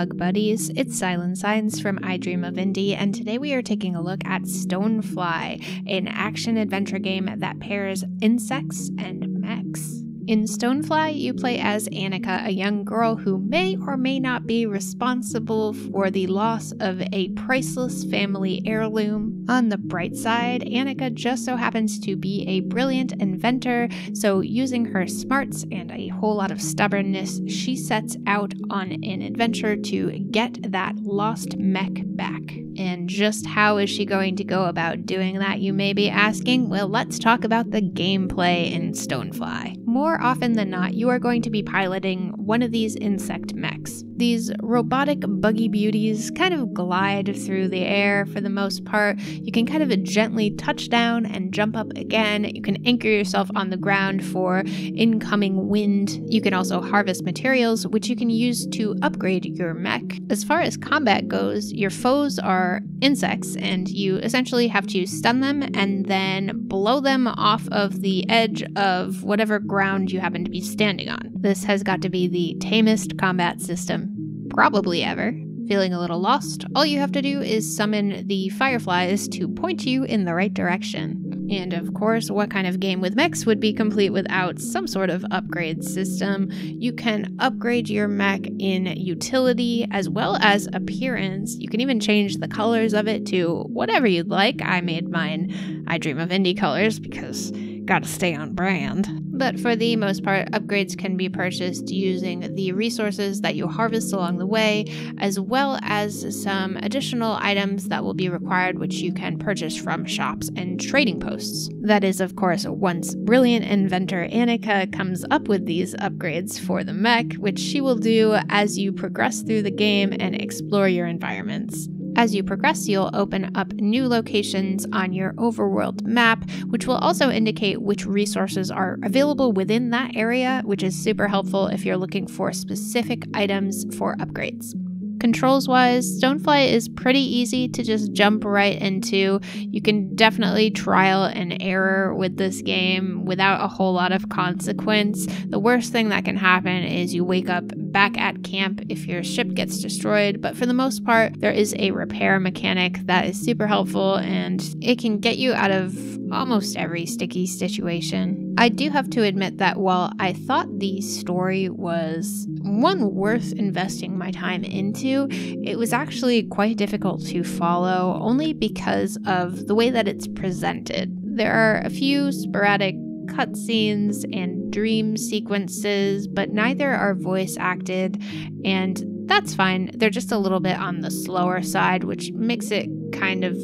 bug buddies. It's Silent Signs from I Dream of Indie, and today we are taking a look at Stonefly, an action adventure game that pairs insects and mechs. In Stonefly, you play as Annika, a young girl who may or may not be responsible for the loss of a priceless family heirloom. On the bright side, Annika just so happens to be a brilliant inventor, so using her smarts and a whole lot of stubbornness, she sets out on an adventure to get that lost mech back. And just how is she going to go about doing that, you may be asking? Well, let's talk about the gameplay in Stonefly. More often than not, you are going to be piloting one of these insect mechs. These robotic buggy beauties kind of glide through the air for the most part. You can kind of gently touch down and jump up again. You can anchor yourself on the ground for incoming wind. You can also harvest materials, which you can use to upgrade your mech. As far as combat goes, your foes are insects, and you essentially have to stun them and then blow them off of the edge of whatever ground you happen to be standing on. This has got to be the tamest combat system probably ever. Feeling a little lost, all you have to do is summon the fireflies to point you in the right direction. And of course, what kind of game with mechs would be complete without some sort of upgrade system? You can upgrade your mech in utility as well as appearance. You can even change the colors of it to whatever you'd like. I made mine I Dream of Indie colors because gotta stay on brand. But for the most part, upgrades can be purchased using the resources that you harvest along the way, as well as some additional items that will be required, which you can purchase from shops and trading posts. That is, of course, once brilliant inventor Annika comes up with these upgrades for the mech, which she will do as you progress through the game and explore your environments. As you progress, you'll open up new locations on your overworld map, which will also indicate which resources are available within that area, which is super helpful if you're looking for specific items for upgrades. Controls wise, Stonefly is pretty easy to just jump right into. You can definitely trial and error with this game without a whole lot of consequence. The worst thing that can happen is you wake up back at camp if your ship gets destroyed, but for the most part, there is a repair mechanic that is super helpful and it can get you out of almost every sticky situation. I do have to admit that while I thought the story was one worth investing my time into, it was actually quite difficult to follow only because of the way that it's presented. There are a few sporadic cutscenes and dream sequences, but neither are voice acted, and that's fine. They're just a little bit on the slower side, which makes it kind of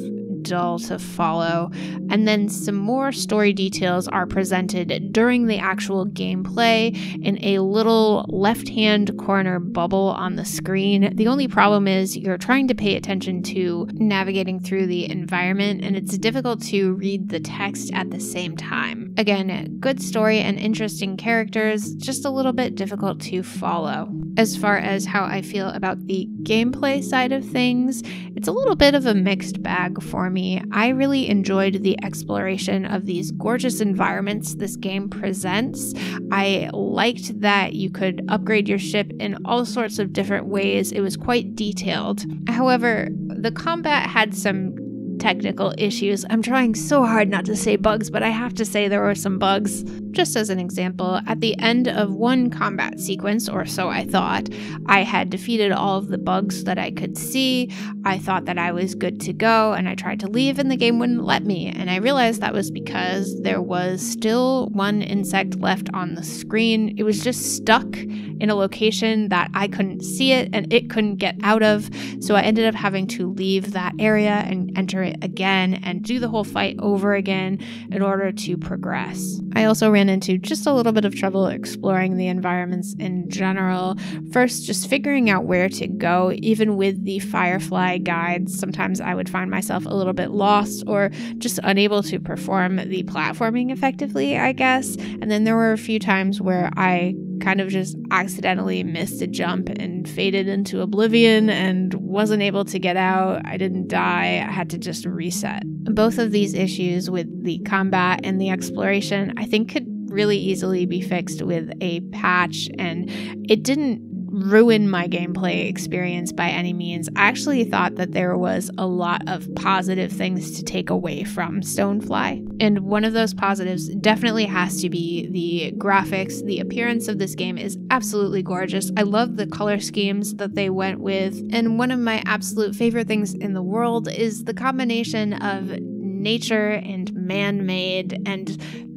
dull to follow. And then some more story details are presented during the actual gameplay in a little left hand corner bubble on the screen. The only problem is you're trying to pay attention to navigating through the environment, and it's difficult to read the text at the same time. Again, good story and interesting characters, just a little bit difficult to follow. As far as how I feel about the gameplay side of things, it's a little bit of a mixed bag for me. I really enjoyed the exploration of these gorgeous environments this game presents. I liked that you could upgrade your ship in all sorts of different ways, it was quite detailed. However, the combat had some technical issues. I'm trying so hard not to say bugs, but I have to say there were some bugs. Just as an example, at the end of one combat sequence, or so I thought, I had defeated all of the bugs that I could see. I thought that I was good to go, and I tried to leave, and the game wouldn't let me. And I realized that was because there was still one insect left on the screen. It was just stuck in a location that I couldn't see it and it couldn't get out of. So I ended up having to leave that area and enter it again and do the whole fight over again in order to progress. I also ran into just a little bit of trouble exploring the environments in general. First, just figuring out where to go, even with the Firefly guides. Sometimes I would find myself a little bit lost or just unable to perform the platforming effectively, I guess. And then there were a few times where I kind of just accidentally missed a jump and faded into oblivion and wasn't able to get out. I didn't die. I had to just reset. Both of these issues with the combat and the exploration, I think could really easily be fixed with a patch and it didn't ruin my gameplay experience by any means. I actually thought that there was a lot of positive things to take away from Stonefly. And one of those positives definitely has to be the graphics. The appearance of this game is absolutely gorgeous. I love the color schemes that they went with. And one of my absolute favorite things in the world is the combination of nature and man made, and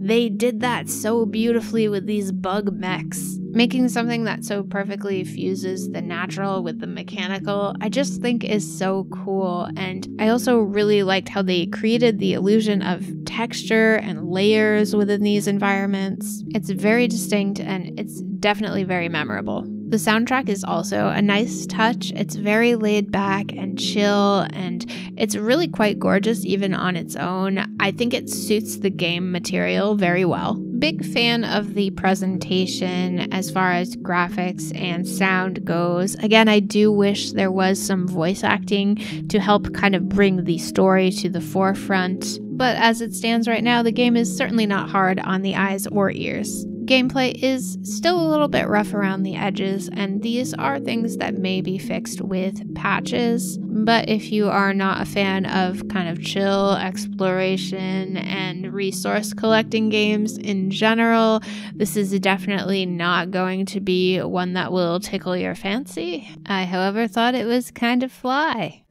they did that so beautifully with these bug mechs. Making something that so perfectly fuses the natural with the mechanical, I just think is so cool. And I also really liked how they created the illusion of texture and layers within these environments. It's very distinct and it's definitely very memorable. The soundtrack is also a nice touch. It's very laid back and chill, and it's really quite gorgeous even on its own. I think it suits the game material very well. Big fan of the presentation as far as graphics and sound goes. Again, I do wish there was some voice acting to help kind of bring the story to the forefront. But as it stands right now, the game is certainly not hard on the eyes or ears gameplay is still a little bit rough around the edges, and these are things that may be fixed with patches. But if you are not a fan of kind of chill exploration and resource collecting games in general, this is definitely not going to be one that will tickle your fancy. I, however, thought it was kind of fly.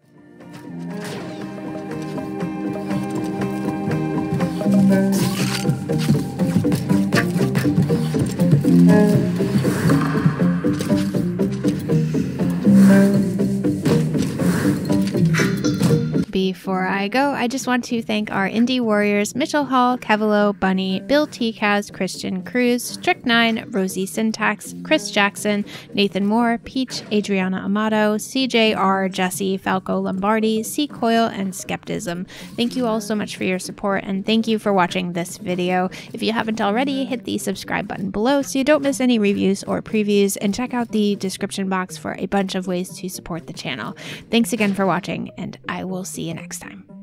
Thank you. Before I go, I just want to thank our indie warriors Mitchell Hall, Kevilo, Bunny, Bill T. Christian Cruz, Strict9, Rosie Syntax, Chris Jackson, Nathan Moore, Peach, Adriana Amato, CJR, Jesse, Falco Lombardi, C Coil, and Skepticism. Thank you all so much for your support and thank you for watching this video. If you haven't already, hit the subscribe button below so you don't miss any reviews or previews and check out the description box for a bunch of ways to support the channel. Thanks again for watching and I will see you next time.